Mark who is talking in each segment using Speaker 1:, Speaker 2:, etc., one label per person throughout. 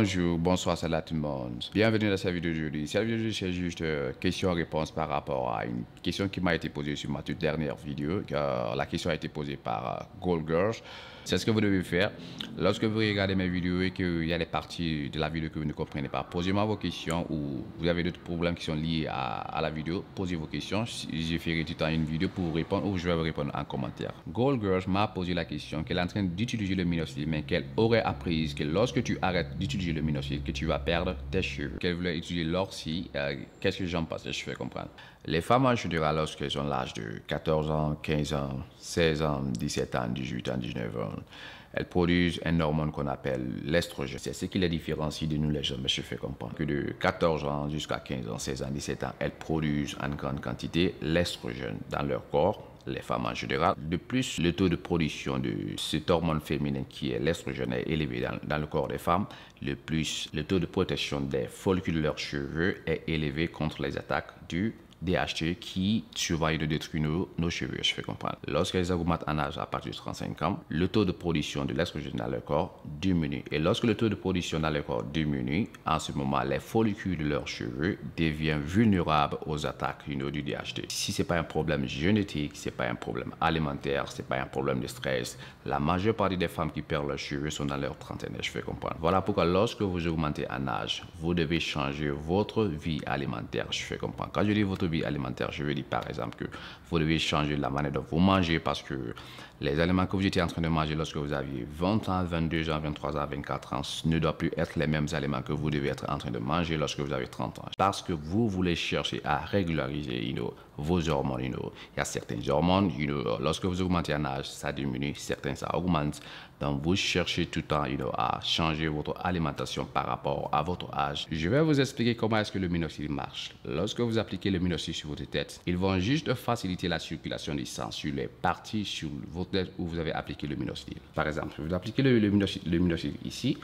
Speaker 1: Bonjour, bonsoir, salut à tout le monde. Bienvenue dans cette vidéo d'aujourd'hui. Cette vidéo d'aujourd'hui, c'est juste euh, question-réponse par rapport à une question qui m'a été posée sur ma toute dernière vidéo. la question a été posée par euh, Gold Girls. C'est ce que vous devez faire. Lorsque vous regardez mes vidéos et qu'il y a des parties de la vidéo que vous ne comprenez pas, posez-moi vos questions ou vous avez d'autres problèmes qui sont liés à, la vidéo, posez vos questions. Je ferai tout le une vidéo pour vous répondre ou je vais vous répondre en commentaire. Gold Girls m'a posé la question qu'elle est en train d'utiliser le minoxidil, mais qu'elle aurait appris que lorsque tu arrêtes d'utiliser le minoxidil, que tu vas perdre tes cheveux. Qu'elle voulait utiliser l'orsi. Euh, qu'est-ce que j'en pense? Je fais comprendre. Les femmes en général, lorsqu'elles ont l'âge de 14 ans, 15 ans, 16 ans, 17 ans, 18 ans, 19 ans, elles produisent un hormone qu'on appelle l'estrogène. C'est ce qui les différencie de nous les hommes, je fais comprendre. Que de 14 ans jusqu'à 15 ans, 16 ans, 17 ans, elles produisent en grande quantité l'estrogène dans leur corps les femmes en général. De plus, le taux de production de cet hormone féminin qui est l'estrogène est élevé dans, dans, le corps des femmes. Le plus, le taux de protection des follicules de leurs cheveux est élevé contre les attaques du DHT qui surveillent de détruire nos, cheveux, je fais comprendre. Lorsqu'elles augmentent en âge à partir de 35 ans, le taux de production de l'estrogène dans leur corps diminue. Et lorsque le taux de production dans leur corps diminue, en ce moment, les follicules de leurs cheveux deviennent vulnérables aux attaques du DHT. Si ce n'est pas un problème génétique, ce n'est pas un problème alimentaire, ce n'est pas un problème de stress, la majeure partie des femmes qui perdent leurs cheveux sont dans leur trentaine, je fais comprendre. Voilà pourquoi lorsque vous augmentez en âge, vous devez changer votre vie alimentaire, je fais comprendre. Quand je dis votre alimentaire. Je veux dire par exemple que vous devez changer la manière dont vous mangez parce que les aliments que vous étiez en train de manger lorsque vous aviez 20 ans, 22 ans, 23 ans, 24 ans ne doivent plus être les mêmes aliments que vous devez être en train de manger lorsque vous avez 30 ans. Parce que vous voulez chercher à régulariser you vos hormones. Il y a certaines hormones, lorsque vous augmentez en âge, ça diminue, certains ça augmente. Donc vous cherchez tout le temps à changer votre alimentation par rapport à votre âge. Je vais vous expliquer comment est-ce que le minoxidil marche. Lorsque vous appliquez le minoxidil sur votre tête, ils vont juste faciliter la circulation du sang sur les parties sur votre tête où vous avez appliqué le minoxidil. Par exemple, vous appliquez le, le, le minoxidil ici,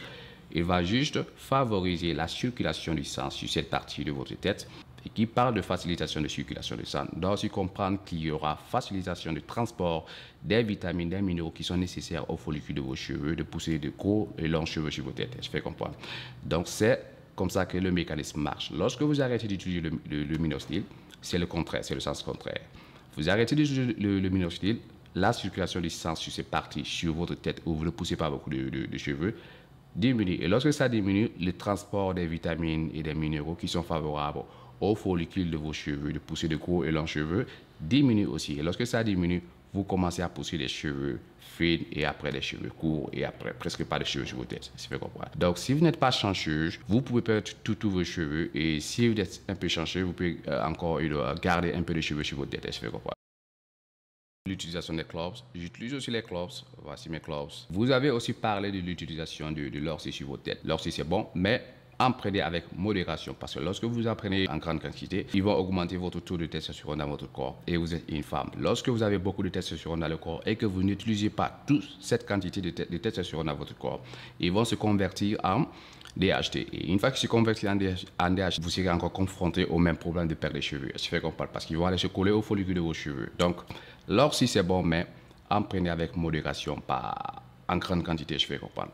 Speaker 1: il va juste favoriser la circulation du sang sur cette partie de votre tête et qui parle de facilitation de circulation du sang doit aussi comprendre qu'il y aura facilitation de transport des vitamines, des minéraux qui sont nécessaires aux follicules de vos cheveux, de pousser de gros et longs cheveux sur votre tête. Je fais comprendre. Donc c'est comme ça que le mécanisme marche. Lorsque vous arrêtez d'utiliser le, le, c'est le contraire, c'est le sens contraire. Vous arrêtez d'utiliser le, le minoxidil, la circulation du sang sur ces parties sur votre tête où vous ne poussez pas beaucoup de, cheveux diminue. Et lorsque ça diminue, le transport des vitamines et des minéraux qui sont favorables aux follicules de vos cheveux, de pousser de gros et longs cheveux, diminue aussi. Et lorsque ça diminue, vous commencez à pousser des cheveux fins et après des cheveux courts et après presque pas de cheveux sur vos têtes. fait comprendre. Donc, si vous n'êtes pas chanceuse, vous pouvez perdre tous vos cheveux et si vous êtes un peu chanceux, vous pouvez euh, encore garder un peu de cheveux sur vos têtes. fait comprendre l'utilisation des clubs. J'utilise aussi les clubs. Voici mes clubs. Vous avez aussi parlé de l'utilisation de, de sur vos têtes. L'orsi, c'est bon, mais en prenez avec modération parce que lorsque vous en prenez en grande quantité, ils vont augmenter votre taux de testostérone dans votre corps et vous êtes une femme. Lorsque vous avez beaucoup de testostérone dans le corps et que vous n'utilisez pas toute cette quantité de, de testostérone dans votre corps, ils vont se convertir en DHT. Et une fois qu'ils se convertissent en DHT, vous serez encore confronté au même problème de perdre les cheveux. Je fais comprendre parce qu'ils vont aller se coller aux follicules de vos cheveux. Donc, lorsque c'est bon, mais en avec modération, pas en grande quantité, je fais comprendre.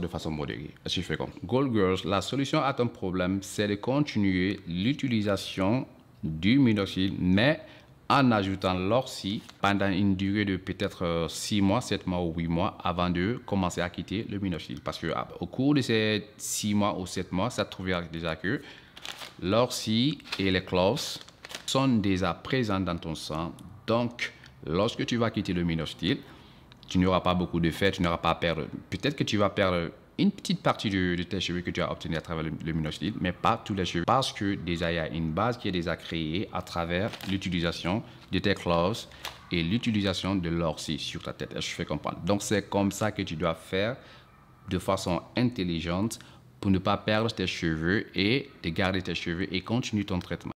Speaker 1: De façon modérée. Je fais comprendre. Gold Girls, la solution à ton problème, c'est de continuer l'utilisation du minoxidil, mais en ajoutant l'orsi pendant une durée de peut-être 6 mois, 7 mois ou 8 mois avant de commencer à quitter le minoxidil. Parce que ah, cours de ces 6 mois ou 7 mois, ça trouvera déjà que l'orsi et les cloves sont déjà présents dans ton sang. Donc, lorsque tu vas quitter le minoxidil, tu n'auras pas beaucoup de fait, tu n'auras pas à perdre. Peut-être que tu vas perdre une petite partie de, tes cheveux que tu as obtenu à travers le, le mais pas tous les cheveux. Parce que déjà, il y a une base qui est déjà créée à travers l'utilisation de tes claws et l'utilisation de l'orsi sur ta tête. Je fais comprendre. Donc, c'est comme ça que tu dois faire de façon intelligente pour ne pas perdre tes cheveux et de garder tes cheveux et continuer ton traitement.